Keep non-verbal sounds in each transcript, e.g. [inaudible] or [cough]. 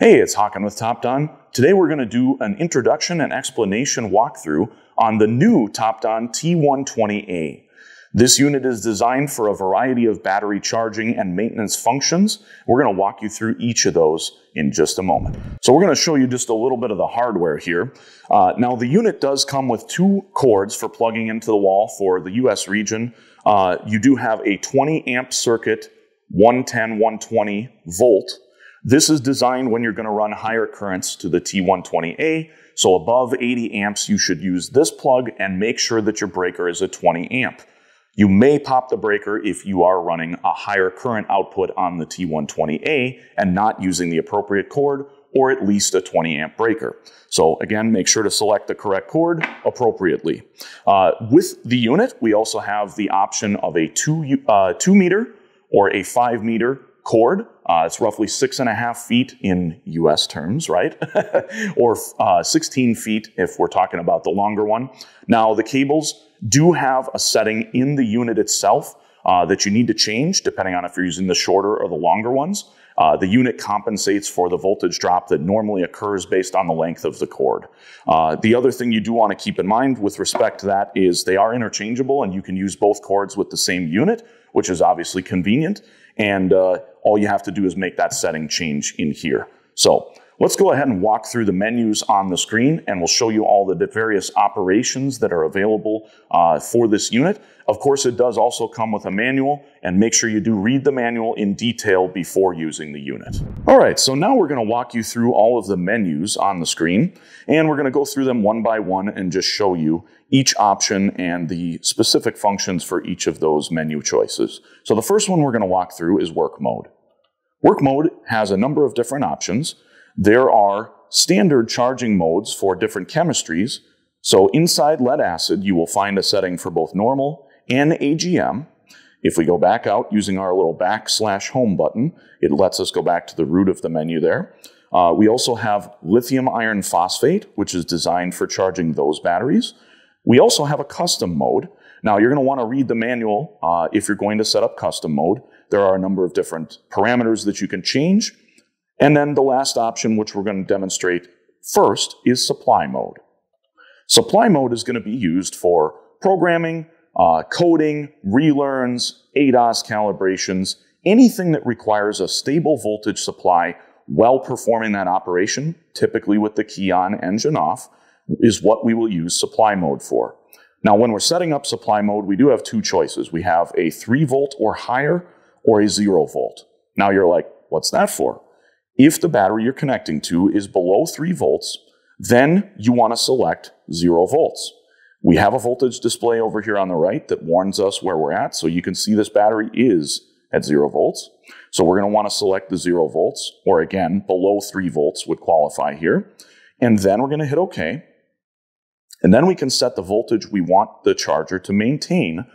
Hey, it's Haakan with TopDon. Today we're going to do an introduction and explanation walkthrough on the new TopDon T120A. This unit is designed for a variety of battery charging and maintenance functions. We're going to walk you through each of those in just a moment. So we're going to show you just a little bit of the hardware here. Uh, now the unit does come with two cords for plugging into the wall for the US region. Uh, you do have a 20 amp circuit, 110, 120 volt. This is designed when you're going to run higher currents to the T120A. So above 80 amps, you should use this plug and make sure that your breaker is a 20 amp. You may pop the breaker if you are running a higher current output on the T120A and not using the appropriate cord or at least a 20 amp breaker. So again, make sure to select the correct cord appropriately. Uh, with the unit, we also have the option of a two, uh, two meter or a five meter cord. Uh, it's roughly six and a half feet in US terms, right? [laughs] or uh, 16 feet if we're talking about the longer one. Now, the cables do have a setting in the unit itself uh, that you need to change depending on if you're using the shorter or the longer ones. Uh, the unit compensates for the voltage drop that normally occurs based on the length of the cord. Uh, the other thing you do want to keep in mind with respect to that is they are interchangeable and you can use both cords with the same unit, which is obviously convenient. And uh, all you have to do is make that setting change in here. So Let's go ahead and walk through the menus on the screen and we'll show you all the various operations that are available uh, for this unit. Of course, it does also come with a manual and make sure you do read the manual in detail before using the unit. All right, so now we're gonna walk you through all of the menus on the screen and we're gonna go through them one by one and just show you each option and the specific functions for each of those menu choices. So the first one we're gonna walk through is work mode. Work mode has a number of different options. There are standard charging modes for different chemistries. So inside lead acid, you will find a setting for both normal and AGM. If we go back out using our little backslash home button, it lets us go back to the root of the menu there. Uh, we also have lithium iron phosphate, which is designed for charging those batteries. We also have a custom mode. Now, you're going to want to read the manual uh, if you're going to set up custom mode. There are a number of different parameters that you can change. And then the last option, which we're going to demonstrate first, is supply mode. Supply mode is going to be used for programming, uh, coding, relearns, ADAS calibrations, anything that requires a stable voltage supply while performing that operation, typically with the key on engine off, is what we will use supply mode for. Now, when we're setting up supply mode, we do have two choices. We have a 3 volt or higher or a 0 volt. Now you're like, what's that for? If the battery you're connecting to is below 3 volts, then you want to select 0 volts. We have a voltage display over here on the right that warns us where we're at, so you can see this battery is at 0 volts. So we're going to want to select the 0 volts, or again, below 3 volts would qualify here. And then we're going to hit OK. And then we can set the voltage we want the charger to maintain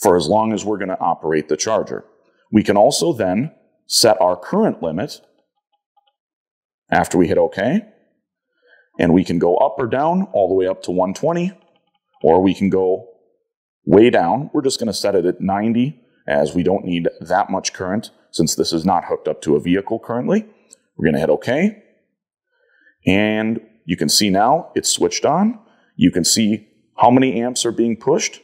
for as long as we're going to operate the charger. We can also then set our current limit after we hit OK. And we can go up or down all the way up to 120, or we can go way down. We're just going to set it at 90 as we don't need that much current since this is not hooked up to a vehicle currently. We're going to hit OK. And you can see now it's switched on. You can see how many amps are being pushed.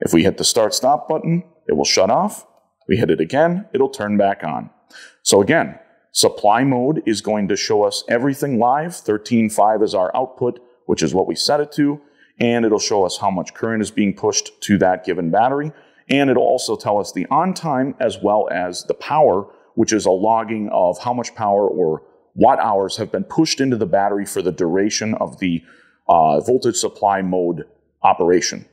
If we hit the start stop button, it will shut off. We hit it again, it'll turn back on. So again, Supply mode is going to show us everything live. 13.5 is our output, which is what we set it to. And it'll show us how much current is being pushed to that given battery. And it'll also tell us the on time as well as the power, which is a logging of how much power or watt hours have been pushed into the battery for the duration of the uh, voltage supply mode operation.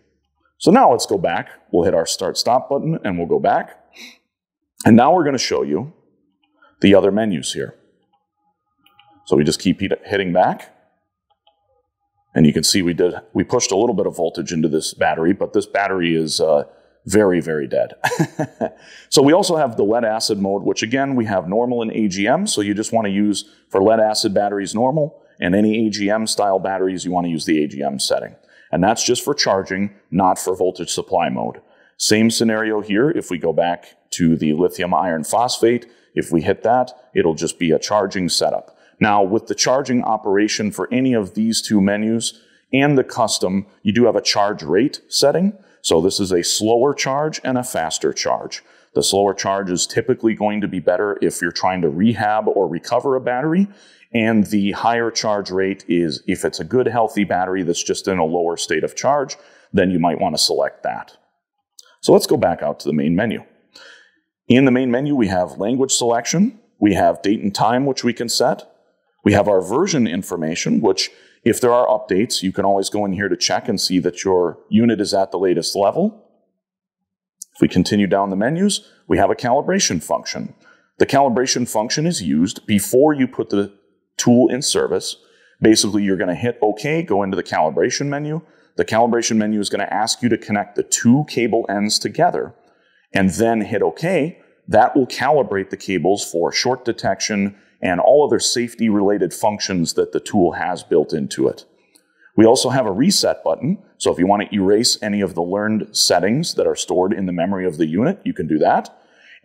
So now let's go back. We'll hit our start stop button and we'll go back. And now we're going to show you the other menus here. So we just keep hitting back. And you can see we did we pushed a little bit of voltage into this battery, but this battery is uh, very, very dead. [laughs] so we also have the lead acid mode, which again, we have normal and AGM. So you just want to use for lead acid batteries normal, and any AGM style batteries, you want to use the AGM setting. And that's just for charging, not for voltage supply mode. Same scenario here. If we go back to the lithium iron phosphate, If we hit that, it'll just be a charging setup. Now, with the charging operation for any of these two menus and the custom, you do have a charge rate setting. So this is a slower charge and a faster charge. The slower charge is typically going to be better if you're trying to rehab or recover a battery. And the higher charge rate is if it's a good, healthy battery that's just in a lower state of charge, then you might want to select that. So let's go back out to the main menu. In the main menu, we have language selection. We have date and time, which we can set. We have our version information, which if there are updates, you can always go in here to check and see that your unit is at the latest level. If we continue down the menus, we have a calibration function. The calibration function is used before you put the tool in service. Basically, you're going to hit OK, go into the calibration menu. The calibration menu is going to ask you to connect the two cable ends together and then hit OK. That will calibrate the cables for short detection and all other safety related functions that the tool has built into it. We also have a reset button. So if you want to erase any of the learned settings that are stored in the memory of the unit, you can do that.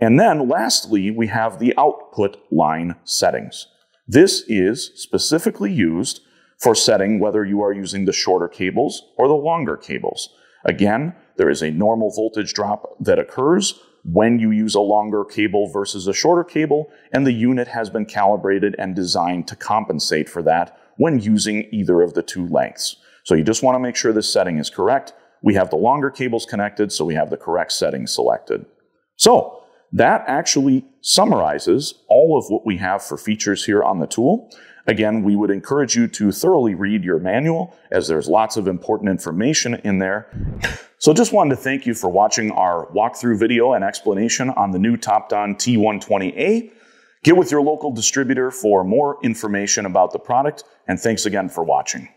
And then lastly, we have the output line settings. This is specifically used for setting whether you are using the shorter cables or the longer cables. Again, there is a normal voltage drop that occurs when you use a longer cable versus a shorter cable, and the unit has been calibrated and designed to compensate for that when using either of the two lengths. So you just want to make sure this setting is correct. We have the longer cables connected, so we have the correct setting selected. So that actually summarizes all of what we have for features here on the tool. Again, we would encourage you to thoroughly read your manual as there's lots of important information in there. So just wanted to thank you for watching our walkthrough video and explanation on the new Topdon T120A. Get with your local distributor for more information about the product, and thanks again for watching.